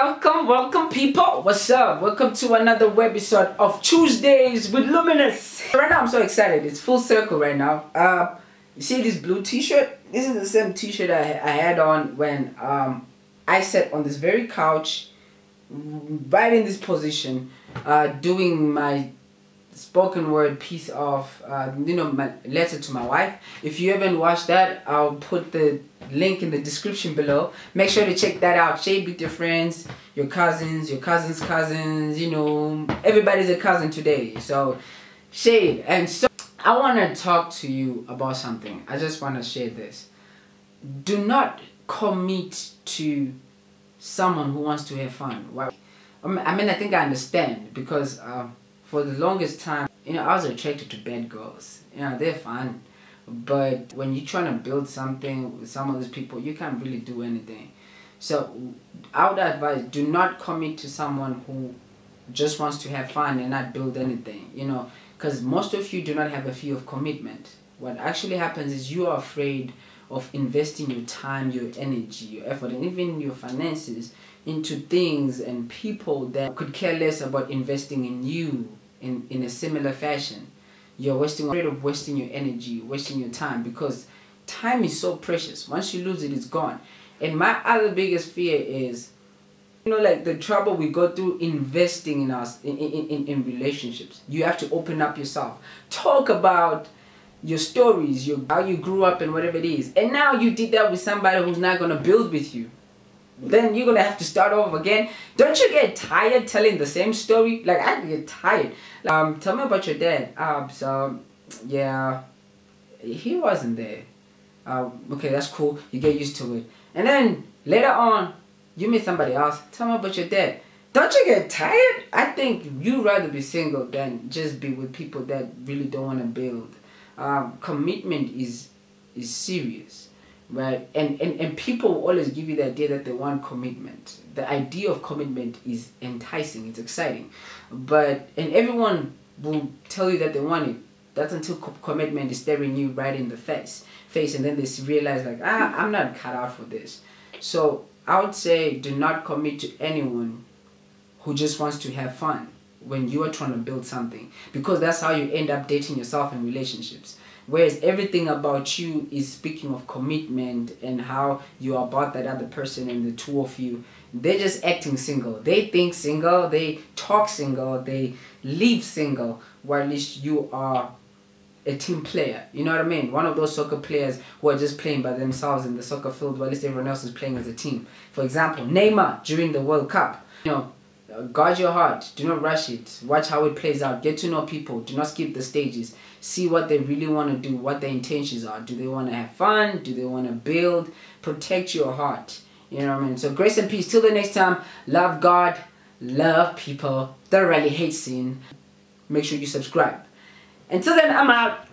welcome, welcome people. What's up? Welcome to another episode of ChooseDays with Luminous. Right now I'm so excited. It's full circle right now. Uh, you see this blue t-shirt? This is the same t-shirt I, I had on when um, I sat on this very couch right in this position uh, doing my spoken word piece of uh, you know my letter to my wife. If you haven't watched that i'll put the link in the description below. Make sure to check that out. Shade with your friends your cousins your cousins cousins you know everybody's a cousin today. So shade and so i want to talk to you about something. I just want to share this. Do not commit to someone who wants to have fun. Why? i mean i think i understand because um, for the longest time, you know, I was attracted to bad girls. You know, they're fun. But when you're trying to build something with some of those people, you can't really do anything. So I would advise do not commit to someone who just wants to have fun and not build anything, you know, because most of you do not have a fear of commitment. What actually happens is you are afraid of investing your time, your energy, your effort, and even your finances into things and people that could care less about investing in you in, in a similar fashion. You're wasting afraid of wasting your energy, wasting your time because time is so precious. Once you lose it, it's gone. And my other biggest fear is, you know, like the trouble we go through investing in us in, in, in, in relationships. You have to open up yourself. Talk about your stories, your how you grew up and whatever it is. And now you did that with somebody who's not gonna build with you then you're gonna have to start over again. Don't you get tired telling the same story? Like I get tired. Um, tell me about your dad. Um, so yeah, he wasn't there. Um, okay, that's cool. You get used to it. And then later on, you meet somebody else. Tell me about your dad. Don't you get tired? I think you'd rather be single than just be with people that really don't want to build. Um, commitment is is serious right? And, and and people always give you the idea that they want commitment. The idea of commitment is enticing it's exciting. But and everyone will tell you that they want it. That's until co commitment is staring you right in the face face and then they realize like ah i'm not cut out for this. So i would say do not commit to anyone who just wants to have fun when you are trying to build something because that's how you end up dating yourself in relationships Whereas everything about you is speaking of commitment and how you are about that other person and the two of you. They're just acting single. They think single, they talk single, they live single, while at least you are a team player. You know what I mean? One of those soccer players who are just playing by themselves in the soccer field while at least everyone else is playing as a team. For example, Neymar during the World Cup. You know, guard your heart. Do not rush it. Watch how it plays out. Get to know people. Do not skip the stages. See what they really want to do, what their intentions are. Do they want to have fun? Do they want to build? Protect your heart. You know what I mean? So grace and peace. Till the next time, love God, love people, thoroughly hate sin. Make sure you subscribe. Until then, I'm out.